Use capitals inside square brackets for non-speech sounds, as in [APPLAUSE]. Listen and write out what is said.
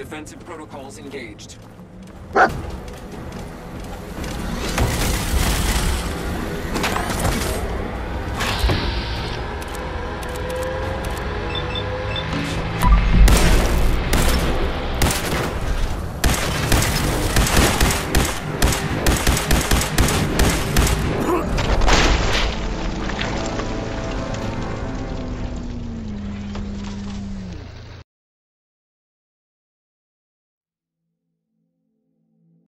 Defensive protocols engaged. [LAUGHS]